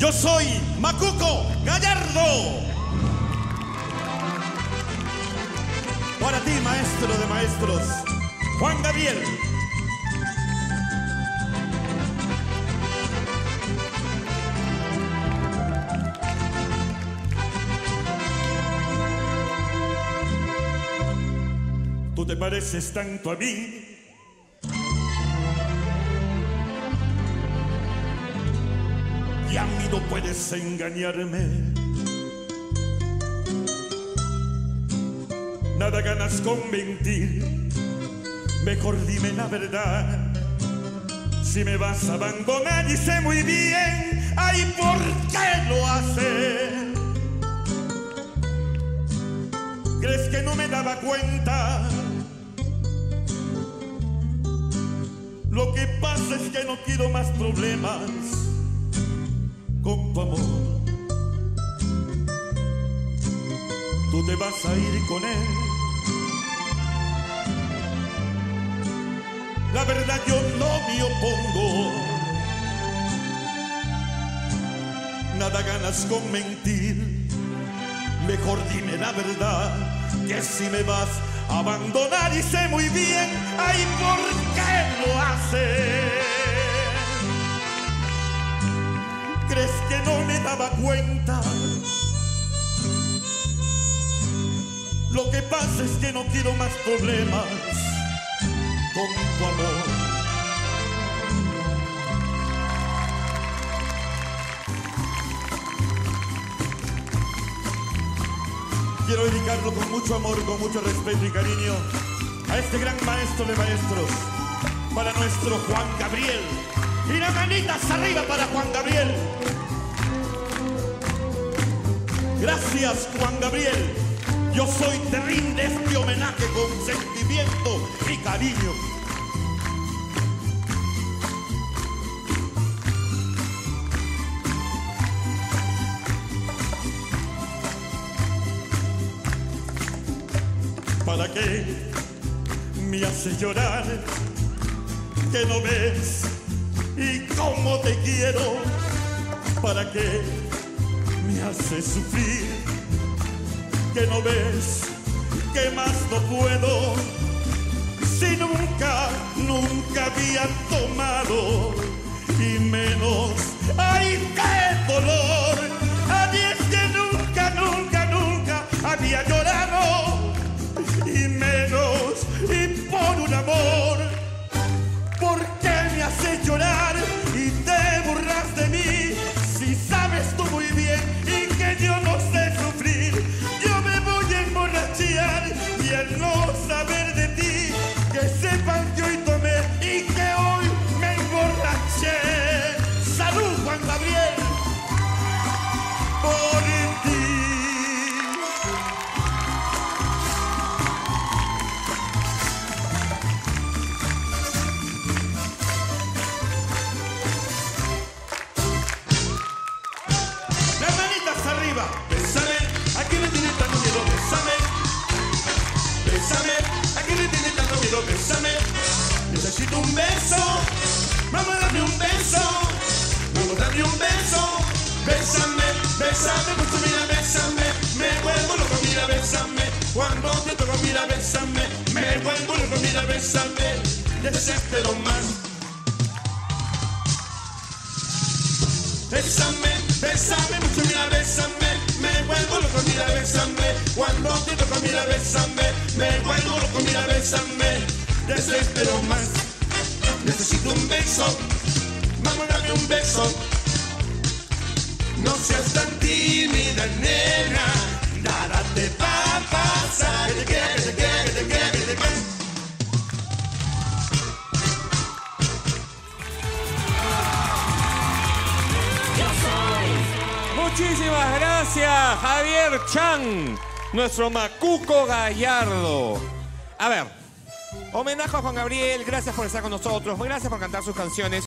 Yo soy Macuco Gallardo. Para ti, maestro de maestros, Juan Gabriel. Tú te pareces tanto a mí. A no puedes engañarme. Nada ganas con mentir. Mejor dime la verdad. Si me vas a abandonar y sé muy bien, ay, ¿por qué lo haces? ¿Crees que no me daba cuenta? Lo que pasa es que no quiero más problemas con tu amor. Tú te vas a ir con él. La verdad yo no me opongo. Nada ganas con mentir. Mejor dime la verdad, que si me vas a abandonar y sé muy bien, cuenta? Lo que pasa es que no quiero más problemas con tu amor. Quiero dedicarlo con mucho amor, con mucho respeto y cariño a este gran maestro de maestros, para nuestro Juan Gabriel. Y las manitas arriba para Juan Gabriel. Gracias, Juan Gabriel. Yo soy te rinde este homenaje con sentimiento y cariño. ¿Para qué me haces llorar? Que no ves y cómo te quiero. ¿Para qué me haces sufrir? Que no ves que más no puedo. Si nunca, nunca había tomado y menos, ay, qué arriba. Bésame, ¿a quién le tiene tanto miedo? Bésame. Bésame, ¿a quién le tiene tanto miedo? Bésame. Necesito un beso. Vamos a darme un beso. Vamos a darme un beso. Bésame, bésame, mucho mira, bésame. Me vuelvo loco, mira, bésame. Cuando te toco, mira, bésame. Me vuelvo loco, mira, bésame. Desespero más. Bésame, bésame, mucho mira, bésame. Cuando te toco, mira, bésame. Me vuelvo loco, mira, bésame. Desespero más. Necesito un beso. Vamos a darme un beso. No seas tan tímida, nena. Nada te va a pasar. Que te quiera, que te quiera, que te quiera, que te quiera. Muchísimas gracias, Javier Chan, nuestro Macuco Gallardo. A ver, homenaje a Juan Gabriel, gracias por estar con nosotros, gracias por cantar sus canciones.